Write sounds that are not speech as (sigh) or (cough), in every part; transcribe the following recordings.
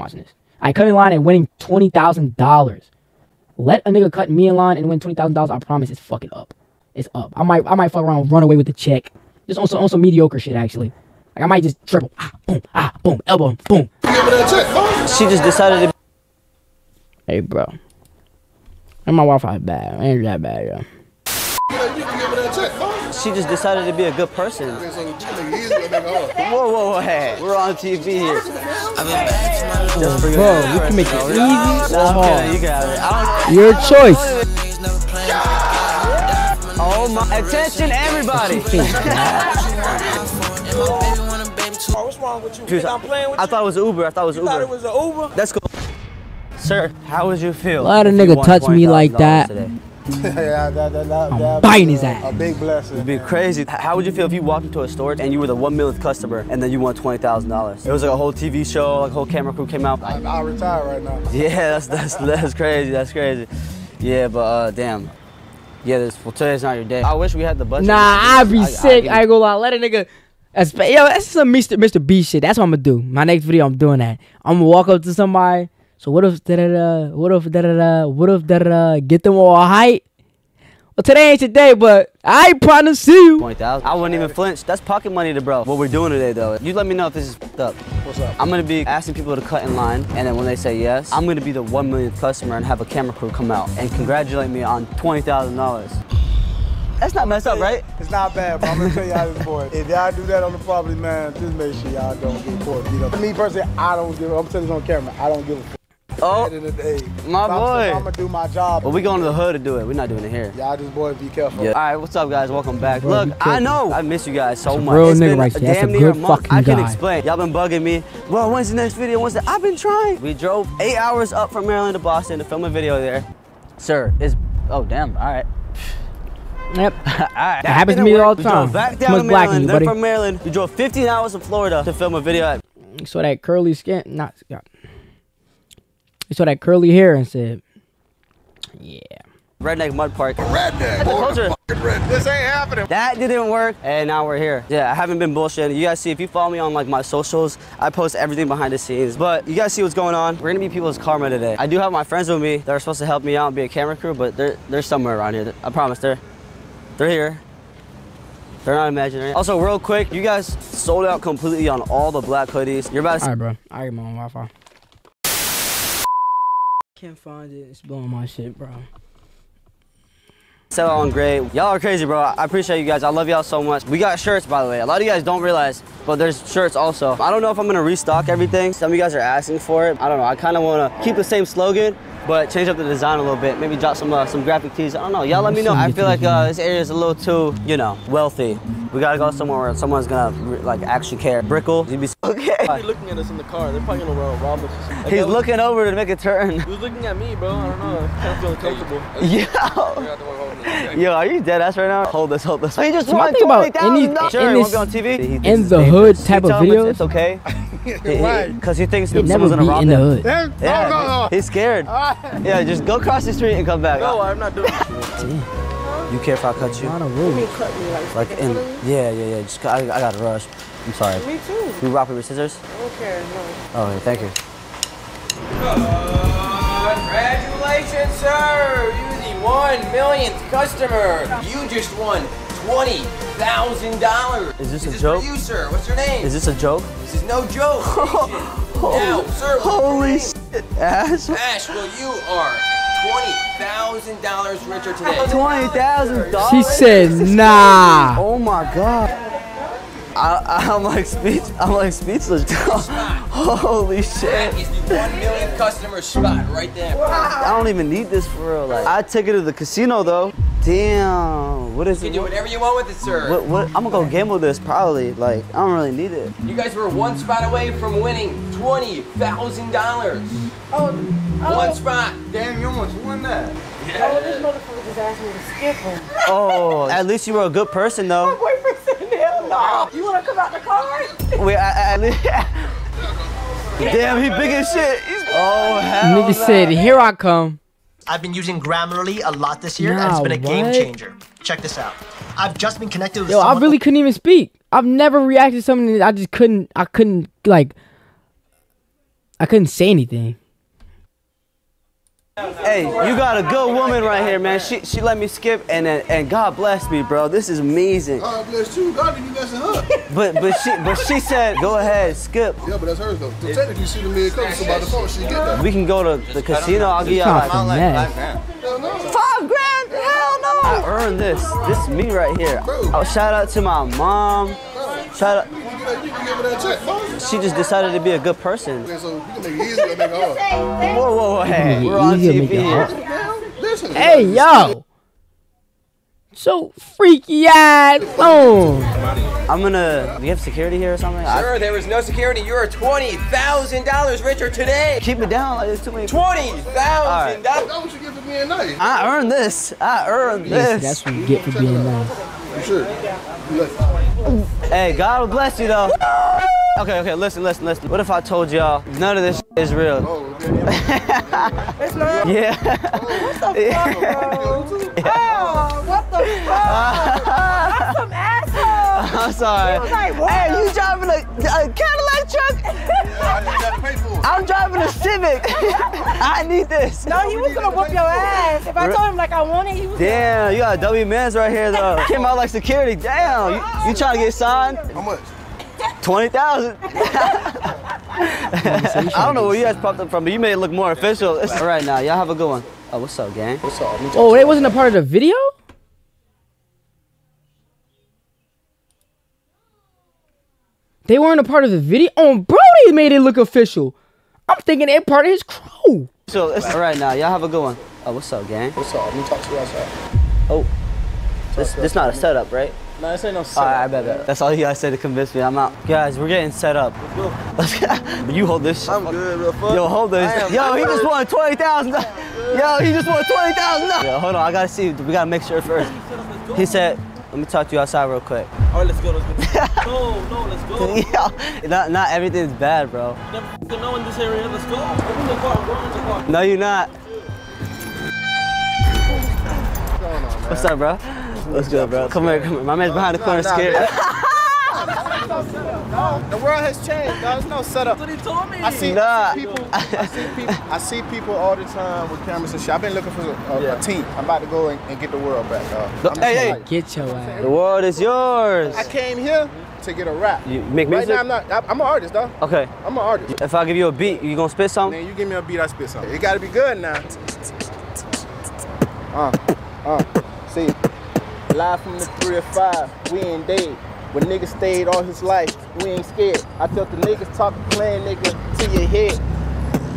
I'm watching this. I cut in line and winning twenty thousand dollars. Let a nigga cut me in line and win twenty thousand dollars. I promise it's fucking up. It's up. I might I might fuck around, run away with the check. Just on some, on some mediocre shit actually. Like I might just triple. Ah, boom, ah, boom, elbow, boom. She just decided to. Hey, bro. And my Wi-Fi is bad. Ain't that bad, yo. She just decided to be a good person. Whoa, whoa, whoa, hey, we're on TV here. Just for your Bro, you can make it easy or hard. you got it. Your choice. oh my, attention everybody. Oh, what's wrong with you? Dude, I'm playing with I you. thought it was Uber. I thought it was You thought it Uber. was an Uber? That's cool. Sir, how would you feel? Let a if you nigga touch me like that. today? Yeah, that, that, that, I'm that'd biting his a- ass. A big blessing. It'd be crazy. How would you feel if you walked into a store and you were the one millionth customer and then you won twenty thousand dollars? It was like a whole TV show, like a whole camera crew came out. I, I'll retire right now. (laughs) Yeah, that's that's that's crazy. That's crazy. Yeah, but uh, damn. Yeah, this well, today's not your day. I wish we had the budget. Nah, I'd be I- I- sick. give I, you- ain't gonna lie. Let a nigga. That's, yo, that's some Mr. Mr. B shit. That's what I'm gonna do. My next video, I'm doing that. I'm gonna walk up to somebody. So what if da da da? What if da da da? What if da da da? Get them all height. Well, today ain't today, but I promise you. Twenty thousand. I wouldn't even flinch. That's pocket money to bro. What we're doing today, though. You let me know if this is fucked up. What's up? I'm gonna be asking people to cut in line, and then when they say yes, I'm gonna be the one millionth customer and have a camera crew come out and congratulate me on twenty thousand dollars. That's not messed up, right? It's not bad, but I'm gonna tell y'all this boy. If y'all do that on the property, man, just make sure y'all don't get caught. You know, me personally, I don't give. I'm telling this on camera, I don't give a. Fuck. Oh, the end of the day, my if I'm, boy. I'm gonna do my job. Well, we going to the hood to do it. We're not doing it here. Y'all just boys be careful. Yeah. All right, what's up, guys? Welcome back. Bro, Look, I know I miss you guys so much. real It's nigga right there. That's a good month. fucking I can guy. explain. Y'all been bugging me. Well, when's the next video? When's the? I've been trying. We drove eight hours up from Maryland to Boston to film a video there. Sir, is oh damn. All right. Yep. (laughs) All right. That happens to didn't me all work. the We drove time. back Too down much to Maryland, you, then buddy. from Maryland, we drove 15 hours to Florida to film a video at You saw that curly skin? Not. yeah. You saw that curly hair and said, "Yeah." Redneck Mud Park. Redneck. Closer. This ain't happening. That didn't work, and now we're here. Yeah, I haven't been bullshitting. You guys see, if you follow me on like my socials, I post everything behind the scenes. But you guys see what's going on. We're gonna be people's karma today. I do have my friends with me that are supposed to help me out and be a camera crew, but they're they're somewhere around here. I promise, they're they're here. They're not imaginary. Also, real quick, you guys sold out completely on all the black hoodies. You're about to All right, bro. I get my own Wi-Fi. Can't find it. It's blowing my shit, bro. sell on great. Y'all are crazy, bro. I appreciate you guys. I love y'all so much. We got shirts, by the way. A lot of you guys don't realize, but there's shirts also. I don't know if I'm gonna restock everything. Some of you guys are asking for it. I don't know. I kind of want to keep the same slogan, but change up the design a little bit. Maybe drop some uh, some graphic tees. I don't know. Y'all let me know. I feel like uh, this area is a little too, you know, wealthy. We gotta go somewhere where someone's gonna like actually care. Brickell, you'd be okay. They're looking at us in the car. They're probably gonna rob us. or something. Like, He's that was- looking over to make a turn. He was looking at me, bro. I don't know. I kind of feel uncomfortable. Yo, yo, are you dead ass right now? Hold this, hold this. He just So my won thing about $20,000. any- Sure, in he won't this- be on TV. In the hood You type of tell it's- videos? It's okay. (laughs) Right. Because he thinks It someone's gonna be rob in the hood. Then- Yeah, no, no, no. (laughs) he's scared. (laughs) Yeah, just go cross the street and come back. No, I'm not doing (laughs) it. You care if I cut you? I'm not a rule. cut me like, Like in, yeah, yeah, yeah. Just I, I gotta rush. I'm sorry. me too. We rock paper scissors. I don't care. No. Oh, okay, thank you. Congratulations, sir! You're the one millionth customer. You just won twenty thousand dollars. Is this a is joke? For you, sir. What's your name? Is this a joke? this is no joke. Now, sir. Holy shit, Ash. Ash, well, you are twenty thousand dollars richer today. Twenty thousand dollars. She said, "Nah." Oh my god. I, I'm like speech. I'm like speechless. (laughs) Holy shit. That is the one millionth customer spot right there. I don't even need this for real. Like, I take it to the casino though. Damn. What is You it? can do whatever you want with it, sir. What, what? I'm gonna go gamble this probably. Like, I don't really need it. You guys were one spot away from winning twenty thousand dollars. Oh, oh, One spot. Damn, you almost won that. oh, this motherfucker just asked me to skip him. Oh, at least you were a good person though. Boyfriend said, hell no. You want to come out the car? Wait, I, I, at least. (laughs) Damn, he big as shit. He's, oh hell. Nigga said, "Here I come." I've been using Grammarly a lot this year, and it's been a game changer. Check this out. I've just been connected with Yo, I really couldn't even speak. I've never reacted to something that I just couldn't. I couldn't like. I couldn't say anything. Hey, you got a good woman right here, man. She she let me skip, and and, and God bless me, bro. This is amazing. God bless you. God didn't be blessing her. But but she but she said, go ahead, skip. yeah, but that's hers though. So technically, she the mid couple, so by default, she get that. We can go to the casino. I'll give you Trying like to finesse. Five grand. Hell no. I earned this. This is me right here. Oh, shout out to my mom. Shout out. You can you can give her that check, bro. She just decided to be a good person. Okay, so you can make it easy or make it hard. Whoa whoa whoa! Hey, we're on TV make it here. hard. Listen. Hey yo. So freaky ass. Boom. I'm gonna. Do you have security here or something? I- Sir, there was no security. You're twenty thousand dollars richer today. keep it down. Like there's too many. Twenty thousand dollars. That's what you get for being nice. I earned this. I earned Yes, this. that's what you get for being nice. You sure? You like- Hey, God will bless you though. Okay, okay, listen, listen, listen. What if I told y'all none of this is real? Oh, okay. It's not. (laughs) Yeah. Oh, what the fuck? (laughs) That's some asshole. I'm sorry. Like, what? Hey, you driving a, a Cadillac truck? I didn't have to pay for it. I'm driving a Civic. (laughs) I need this. No, he was gonna whoop your ass. If I told him like I wanted, he was Damn, you got a W Men's right here though. (laughs) Came out like security. Damn, you, you trying to get signed? How much? Twenty thousand. (laughs) I don't know where you guys popped up from, but you made it look more official. All right now, y'all have a good one. Oh, what's up, gang? What's up? Let me oh, talk Oh, to they wasn't a part of the video? They weren't a part of the video? Oh, bro, they made it look official. I'm thinking they're part of his crew. So, it's, all right now, y'all have a good one. Oh, what's up, gang? What's up? Let me talk to you outside. Oh, this this not a setup, right? No, this ain't no All right, I bet that. That's all you guys said to convince me. I'm out. Guys, we're getting set up. Let's go. (laughs) you hold this. I'm good, real fuck. Yo, hold this. I am Yo, he just won twenty thousand. Yo, he just won twenty thousand. Yo, hold on. I gotta see. We gotta make sure first. He said, "Let me talk to you outside real quick." All right, let's go, let's go. (laughs) no, no, let's go. (laughs) Yo, not not everything's bad, bro. Never know in this area. Let's go. Open the car, go in the car. No, you're not. What's up, bro? What's good, bro? Come here, come here. My man's behind the corner, scared. (laughs) The world has changed. There's no setup. That's what he told me. I see, Nah. I see people. I see people. I see people all the time with cameras and shit. I've been looking for a, a, Yeah. a team. I'm about to go and, and get the world back. Dog. I'm Hey, hey. like- Get your ass. The world is yours. I came here to get a rap. You make Right now, I'm not. I- I'm an artist, though. Okay. I'm an artist. If I give you a beat, you gonna spit something? Man, you give me a beat, I spit something. It got to be good now. Uh, uh. See, live from the 305, we ain't dead. When niggas stayed all his life, we ain't scared. I felt the niggas talking, playing nigga to your head.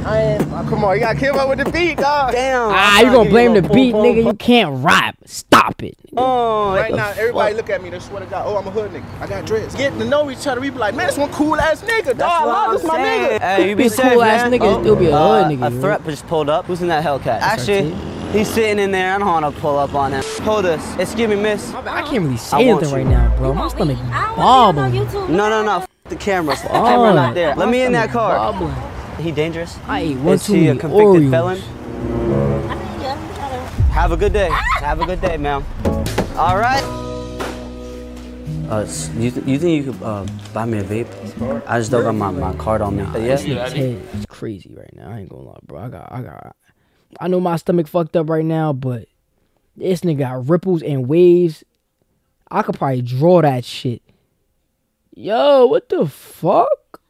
I am. oh, come on, you gotta keep up with the beat, dog. Damn. Ah, you gonna blame the beat, nigga? You can't rap. Stop it. Oh, Right the now, everybody look at me. They swear to God, oh, I'm a hood nigga. I got dreads. Getting to know each other, we be like, man, this one cool ass nigga, dog. That's I love this my nigga. Hey, you be This safe, cool ass man. nigga still be a hood Uh, nigga, A you threat just pulled up. Who's in that Hellcat? Actually, he's sitting in there. I don't want to pull up on him. Hold this. Excuse me, miss. I can't really say want anything right now, bro. My stomach bobbling. No, no, no. F- the camera. The camera not there. Let me in that car. Bobbling. He dangerous? I ate one Is too he a convicted Oreos. felon? Have a good day. Have a good day, ma'am. All right. Uh, you, th- you think you could uh, buy me a vape? I just don't got my, my card on me. yeah. This nigga's crazy right now. I ain't gonna lie, bro. I got, I got, I know my stomach fucked up right now, but this nigga got ripples and waves. I could probably draw that shit. Yo, what the fuck?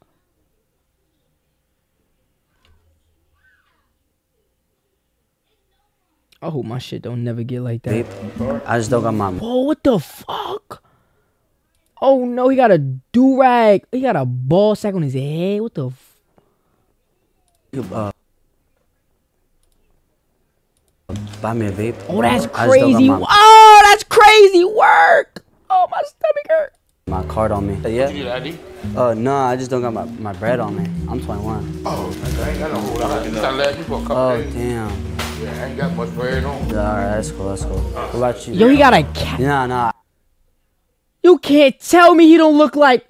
I hope my shit don't never get like that. I just don't got my. Whoa, what the fuck? Oh no, he got a do rag. He got a ball sack on his head. What the? F- buy me a vape. oh, that's I just don't got crazy. Oh, that's crazy work. Oh, my stomach hurt. my card on me. Yeah. You get ID? Uh, no, I just don't got my, my bread on me. I'm 21. Oh, I ain't got no whole lot. I last you for a couple Oh, days. damn. Yeah, I ain't got much bread on. Yeah, all right, that's cool. That's cool. What about you? Yo, he got a cat. Nah, nah. You can't tell me he don't look like.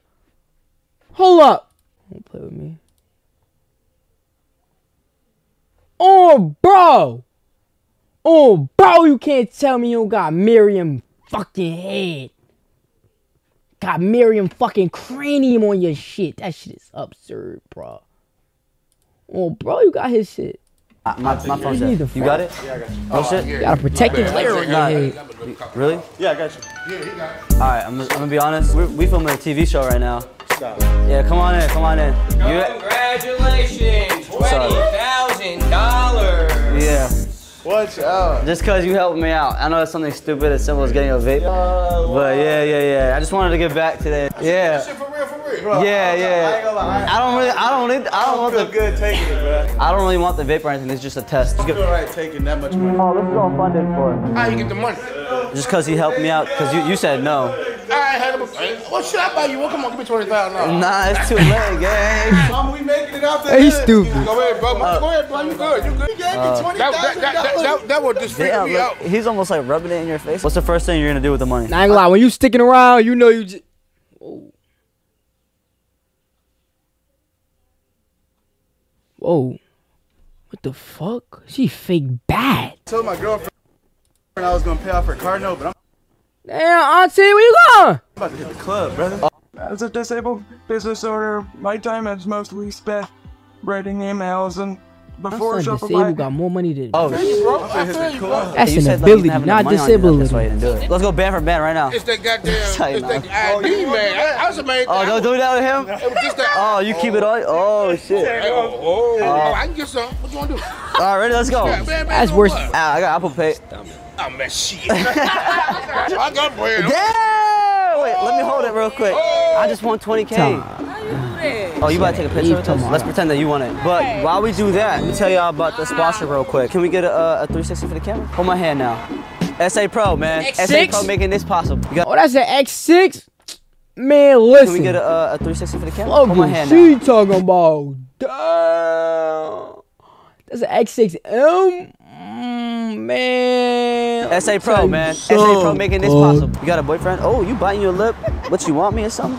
Hold up. Don't play with me. Oh, bro. Oh, bro, you can't tell me you don't got Miriam fucking head. Got Miriam fucking cranium on your shit. That shit is absurd, bro. Oh, bro, you got his shit. Uh, my, my phone's You dead. You the got it? Yeah, I got you. No shit? You gotta protect your player on your head. Really? Yeah, I got you. Yeah, he got it. All right, I'm, I'm gonna be honest. We're, we filming a TV show right now. Stop. Yeah, come on in, come on in. Congratulations, twenty thousand dollars. yeah, Watch out. just cause you helped me out. I know it's something stupid as simple as getting a vape, but yeah, yeah, yeah. I just wanted to give back today. Yeah, Shit for real, for real. yeah, yeah. I don't really, I don't need, I don't want feel the, good taking it, bro. I don't really want the vape or anything. It's just a test. I feel right taking that much money. Oh, this is all funded for. How you get the money? Just cause he helped me out, cause you, you said no. I had him. What should I buy you? Well, come on, give me twenty thousand dollars. Nah, it's too late, gang. Mama, we making it out there. he's stupid. Go ahead, bro. Go ahead, bro. You good? You good? You gave me twenty That, that, that, that, that, that would just freak Damn, me out. he's almost like rubbing it in your face. What's the first thing you're gonna do with the money? Nah, I ain't gonna lie. When you sticking around, you know you just. Whoa. What the fuck? She fake bad. told my girlfriend I was gonna pay off her car note, but I'm Damn, auntie, where you going? about to hit the club, brother. As a disabled business owner, my time is mostly spent writing emails and My son Shopify. disabled got more money than. Oh, Bro, I feel you, bro. That's you an said like you ability, didn't have money on you, disability. That's why you didn't do it. Let's go band for band right now. It's that goddamn. Tight, It's that man. ID, man. I, I was amazed. Oh, don't do that with him. It was just that. Oh, you keep it on. Oh shit. Oh, oh, oh, I can get some. What you want to do? All right, ready? Let's go. Man, man, That's worse. Ah, I got Apple Pay. Oh, man, shit. (laughs) I got bread. Damn! Wait, let me hold it real quick. I just want 20k. Oh, you about to take a picture with us? Let's pretend that you want it. But while we do that, let me tell y'all about the sponsor real quick. Can we get a, a, a 360 for the camera? Hold my hand now. EssayPro, man. SA X6? Pro making this possible. You got, Oh, that's an X6? Man, listen. can we get a, a, a 360 for the camera? Look Hold my what hand she now. talking about. Damn. That's an X6M? Mm, man. EssayPro, man. you SA Pro making this possible. You got a boyfriend? Oh, you biting your lip? What you want me or something?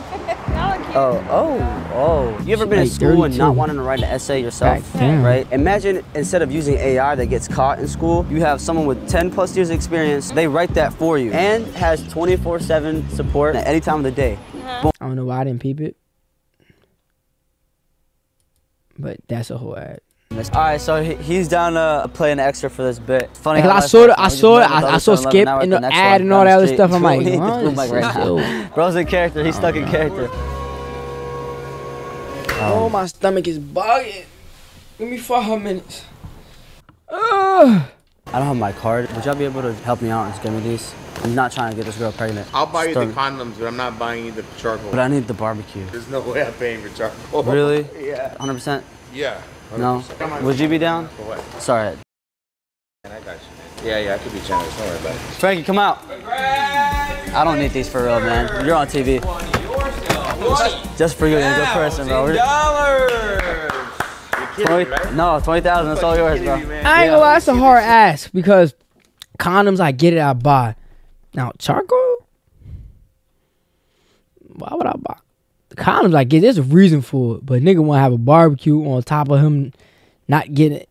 Oh, oh, oh. You ever been in like school and not wanting to write an essay yourself? Damn. Right? Imagine instead of using AI that gets caught in school, you have someone with 10 plus years experience. They write that for you and has 24/7 support at any time of the day. Uh-huh. I don't know why I didn't peep it. But that's a whole ad. All right, so he's down to play an extra for this bit. Funny, Like, how I saw time it- I saw it, met with I- I saw Skip now in the the ad and all that other stuff. I'm like, He hit the huh, blue mic right chill. now. Bro's in character. He's stuck in oh, character. Oh, um, my stomach is bugging. Give me five minutes. Ugh. I don't have my card. Would y'all be able to help me out and just give me these? I'm not trying to get this girl pregnant. I'll buy you Start- the condoms, but I'm not buying you the charcoal. But I need the barbecue. There's no way I'm paying for charcoal. Really? (laughs) yeah. 100%? Yeah. No? 100%. Would you be down? For what? Sorry. Man, I got you, man. Yeah, yeah, I could be generous. Don't worry about it. Frankie, come out. I don't need these for real, man. You're on TV. Just for you, you're a good person, bro. We're- Dollars. 20, no, 20,000, that's all yours, bro. I ain't gonna lie, that's a hard ask because condoms, I get it, I buy. Now, charcoal? Why would I buy? The condoms, I get, there's a reason for it, but nigga wanna have a barbecue on top of him not getting it.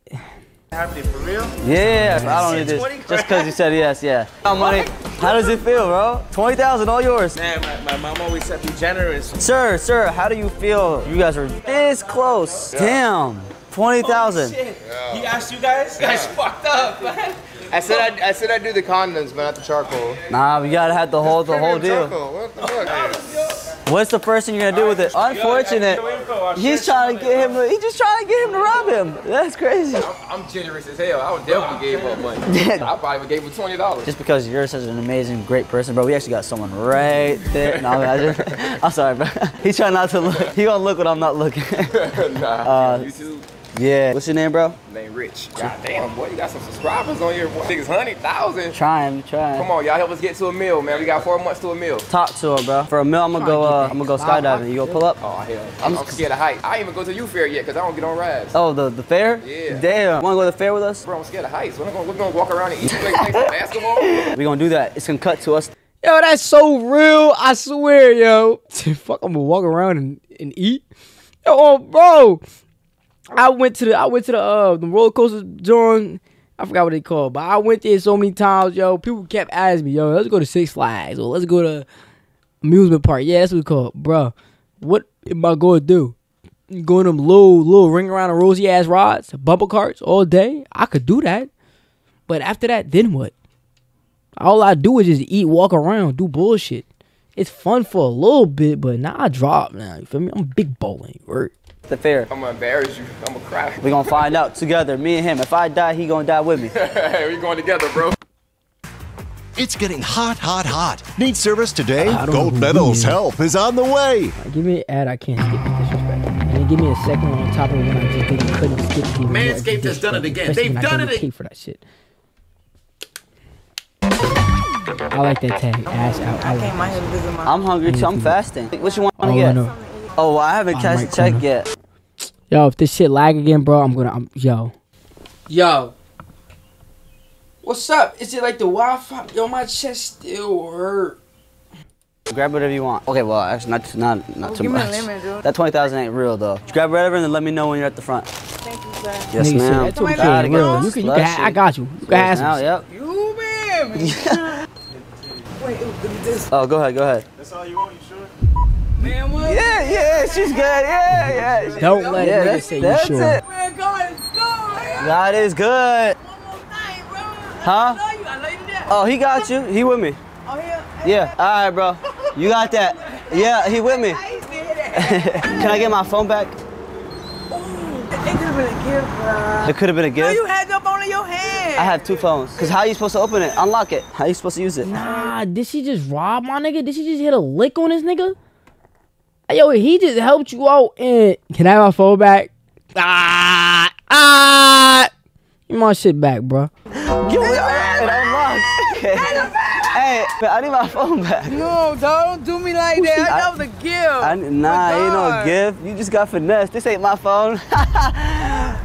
Happening for real? Yeah, I don't need this. Just because you said yes, yeah. How money? How does it feel, bro? 20,000, all yours. Man, my, my mom always said be generous. Sir, sir, how do you feel? You guys are this close. Damn. 20,000. Shit. He asked you guys? You guys fucked up, man. I said I, I said I do the condoms, but not the charcoal. Nah, we gotta have the whole the whole deal. Charcoal. What the fuck? What's the first thing you're gonna do with it? Unfortunate. He's trying to get him. He's just trying to get him to rob him. That's crazy. I'm generous as hell. I would definitely give up money. (laughs) I probably would gave him twenty dollars. Just because you're such an amazing, great person, bro. We actually got someone right there. No, I'm, (laughs) I'm sorry, bro. (laughs) He's trying not to look. He gonna look when I'm not looking. nah, Uh, YouTube yeah. What's your name, bro? name Rich. God damn, boy, you got some subscribers on here. Boy, six hundred thousand. Trying, trying. Come on, y'all help us get to a meal, man. We got four months to a meal. Talk to him, bro. For a meal, I'm gonna go. Uh, I'm gonna go skydiving. You gonna pull up? Oh hell, I'm, I'm scared of height. I ain't even go to U Fair yet because I don't get on rides. Oh, the the fair? Yeah. Damn. Wanna go to the fair with us? Bro, I'm scared of heights. We're gonna, we're gonna walk around and eat, play, play (laughs) some basketball. We gonna do that. It's gonna cut to us. Yo, that's so real. I swear, yo. (laughs) Fuck, I'm gonna walk around and, and eat. Yo, oh, bro. I went to the I went to the uh the roller coaster joint. I forgot what they called, but I went there so many times, yo. People kept asking me, yo, let's go to Six Flags or let's go to amusement park. Yeah, that's what it's called, bro. What am I gonna do? going them little little ring around the rosy ass rods, bumper carts all day. I could do that, but after that, then what? All I do is just eat, walk around, do bullshit. It's fun for a little bit, but now I drop now. You feel me? I'm big bowling. Word. The fair. I'm gonna embarrass you. I'm gonna cry. We're gonna find out together, me and him. If I die, he gonna die with me. (laughs) hey, we going together, bro. It's getting hot, hot, hot. Need service today? I don't know Gold Medals help is on the way. Give me an ad I can't skip. It's disrespectful. And give me a second one on top of when I just didn't couldn't skip. the Manscaped has done it again. They've done can't it Pay for that shit. I like that tag. Ass out. I like my head visit my. I'm hungry too. I'm fasting. What you want to I get? Know. Oh, I haven't On cashed the check corner. yet. Yo, if this shit lag again, bro, I'm gonna. I'm, yo. Yo. What's up? Is it like the Wi-Fi? Yo, my chest still hurt. Grab whatever you want. Okay, well, actually, not not not Oh, too give me a much. lemon, dude. That twenty thousand ain't real though. Just grab whatever and then let me know when you're at the front. Thank you, sir. Yes, ma'am. that 20K Gotta real. You can, you can I got you. You can have Now, some. yep. You man. (laughs) Wait, this Oh, go ahead, go ahead. That's all you want, you sure? Man what? Yeah, yeah, she's good. Yeah, yeah. Don't let yeah, a nigga that's, say you that's sure. it. Man, God is good. God is good. One more thing, bro. Huh? I love you. I love you to death. Oh, he got you. He with me. Oh, yeah. Yeah. All right, bro. You got that. Yeah, he with me. (laughs) I ain't seen that. (laughs) Can I get my phone back? It could have been a gift, bro. It could have been a No, you had your phone in your hand. I have two phones. Cause how you supposed to open it? Unlock it. How you supposed to use it? Nah, did she just rob my nigga? Did she just hit a lick on this nigga? Hey, Yo, he just helped you out and can I have my phone back? Ah, ah. Give my shit back, bro. Yo, it unlocked. hey, but I need my phone back. No, don't do me like that. I- That was a gift. I, nah, ain't no gift. You just got finesse. This ain't my phone. (laughs)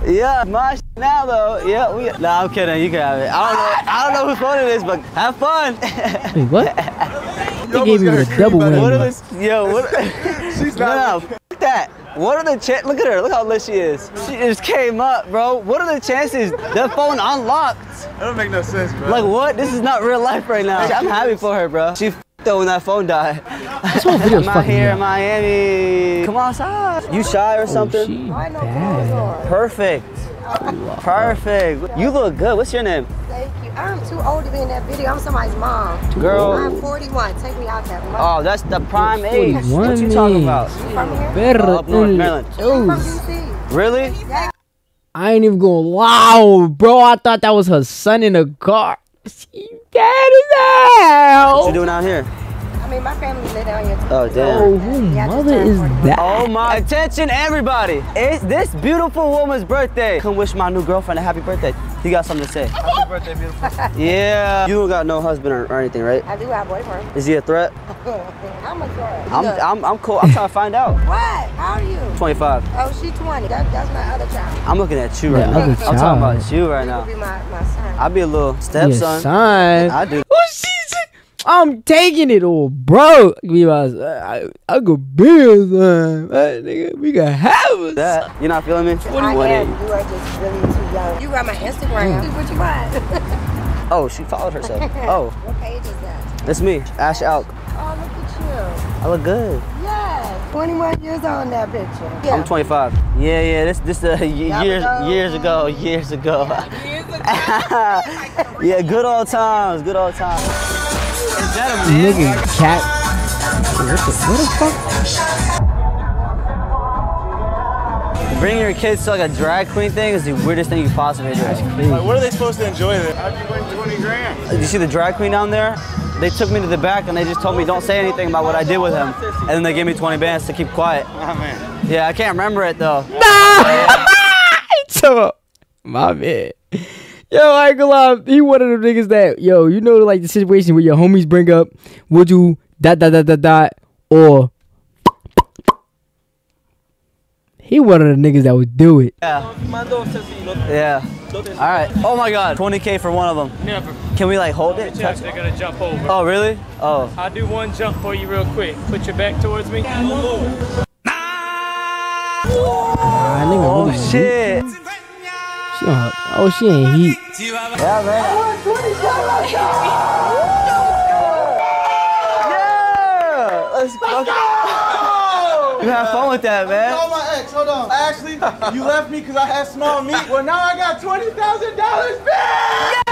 yeah, my sh- now though. Yeah, we. Nah, I'm kidding. You can have it. I don't know. I don't know whose phone it is, but have fun. (laughs) Wait, what? They gave you a double what are whammy. the? Yo, what? (laughs) She's no, not. no, f- that. What are the chances? Look at her. Look how lit she is. She just came up, bro. What are the chances the phone unlocked? That don't make no sense, bro. Like what? This is not real life right now. I'm happy for her, bro. She f- though when that phone died. This whole video's I'm out here me in. Miami. Come outside. You shy or Oh, something? she bad. Perfect. Perfect. You look good. What's your name? Thank you. I'm too old to be in that video. I'm somebody's mom. Girl. I'm 41. Take me out that much. Oh, that's the prime age. 41 What you talking means. about? from here? Better Up north, Maryland. From. DC. Really? I ain't even gonna lie, bro. I thought that was her son in the car. She bad as hell. What you doing out here? I mean, my family live down here. too. Oh, damn. Oh, who Yeah, mother is that? Oh my! Attention, everybody! It's this beautiful woman's birthday. Come wish my new girlfriend a happy birthday. You got something to say? Happy birthday, beautiful. (laughs) Yeah. You don't got no husband or, or anything, right? I do have a boyfriend. Is he a threat? (laughs) I'm a girl. I'm, I'm, I'm cool. I'm trying to find out. (laughs) What? How are you? 25. Oh, she 20. That, that's my other child. I'm looking at you right The now. other I'm talking about you right You now. will be my, my son. I'd be a little Your stepson. son. I do. Oh, she's. I'm taking it all, bro. We was, I, I could be a son. Nigga, we can have a That you not feeling me? I What am. age? You are just really too young. You got my Instagram. Mm. What you want? (laughs) Oh, she followed herself. (laughs) Oh, what page is that? that's me, Ash Alk. Oh, look at you. I look good. you. Yes. 21 years old in that picture. Yeah. I'm 25. Yeah, yeah. This, this, uh, (laughs) y- Y'all years, know. years ago, years ago. yeah, good old times, good old times. Nigga cat. What the, what the fuck? Bringing your kids to like a drag queen thing is the weirdest thing you possibly do. Like, what are they supposed to enjoy then? How'd you win 20 grand? Did you see the drag queen down there? They took me to the back and they just told me don't say anything about what I did with him. And then they gave me 20 bands to keep quiet. Oh, man. Yeah, I can't remember it though. (laughs) so, my man. Yo, I ain't gonna lie. He one of them niggas that, yo, you know, like the situation where your homies bring up, would you dot dot dot dot dot, or he one of the niggas that would do it. Yeah. Yeah. All right. Oh my God. 20k for one of them. Never. Can we like hold it? Touch, they're gonna jump over. Oh really? Oh. I'll do one jump for you real quick. Put your back towards me. Ah, nigga Oh really shit. She on her, oh, she ain't heat. Yeah, man. Yeah. Let's go. You have fun with that, man. Call my ex. Hold on. Actually, you left me because I had small meat. Well, now I got twenty thousand dollars back.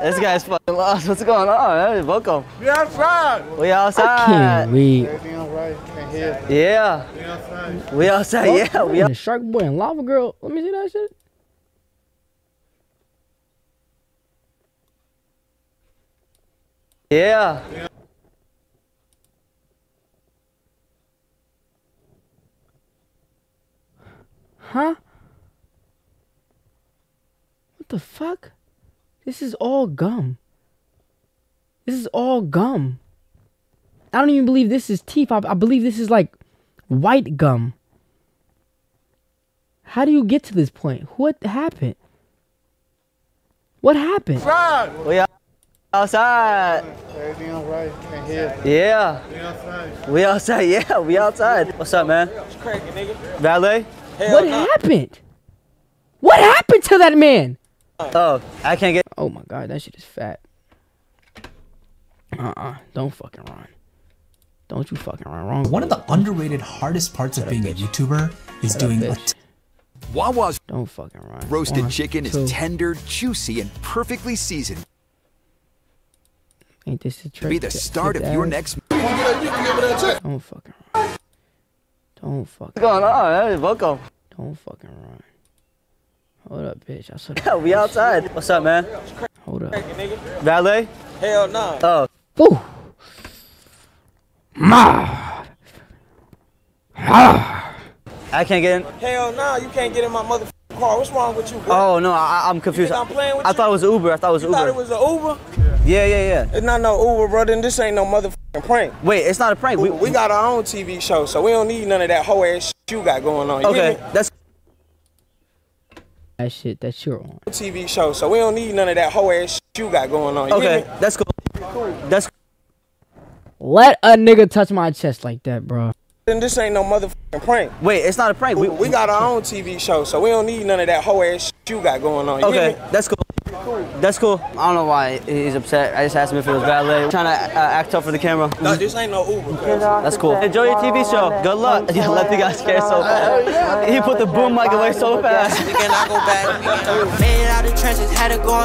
This guy's fucking lost. What's going on? Hey, welcome. We outside. We I outside. can't read. Everything all right? Can't hear. Yeah. We outside. We outside. Yeah. We And the Shark Boy and Lava Girl. Let me see that shit. Yeah. Huh? What the fuck? This is all gum. This is all gum. I don't even believe this is teeth. I, I believe this is like white gum. How do you get to this point? What happened? What happened? We out- outside. Everything all right? Can't. Yeah. We outside. We outside. Yeah. We outside. What's up, man? Cracking, nigga. Valet? what happened? What happened to that man? Oh, I can't get. Oh my god, that shit is fat. Uh uh-uh, don't fucking run. Don't you fucking run wrong. One of the underrated hardest parts of being a YouTuber is Shut doing a bitch. Wawa's Don't fucking run. roasted One, chicken two. is tender, juicy, and perfectly seasoned. Ain't this the trick? Be the start of your next. Don't fucking run. Don't fucking. What's going on? Hey, welcome. Don't fucking run. Hold up, bitch. I said. Yeah, (laughs) we outside. What's up, man? Hold up. Valet? Hell no. Oh. Woo. Ma. Ah. I can't get in. Hell no, you can't get in my motherfucking car. What's wrong with you, bro? Oh no, I, I'm confused. I'm playing with I you? thought it was Uber. I thought it was you Uber. thought it was an Uber? yeah, yeah, yeah. It's not no Uber, bro. Then this ain't no motherfucking prank. Wait, it's not a prank. We, We, we got our own TV show, so we don't need none of that whole ass shit you got going on. You okay. That's That shit that you're on. TV show, so we don't need none of that whole ass shit you got going on. You okay. That's cool. That's Let a nigga touch my chest like that, bro. Then this ain't no motherfucking prank. wait. It's not a prank. We, We, we got our own TV show, so we don't need none of that whole ass shit you got going on. You Okay, that's cool. That's cool. I don't know why he's upset. I just asked him if it was valet. trying to uh, act tough for the camera. No, this ain't no Uber. That's cool. Enjoy your TV show. Good luck. (laughs) Yeah, Lefty got scared so bad. He put the boom mic away so fast. (laughs) Made it out the trenches, had to go on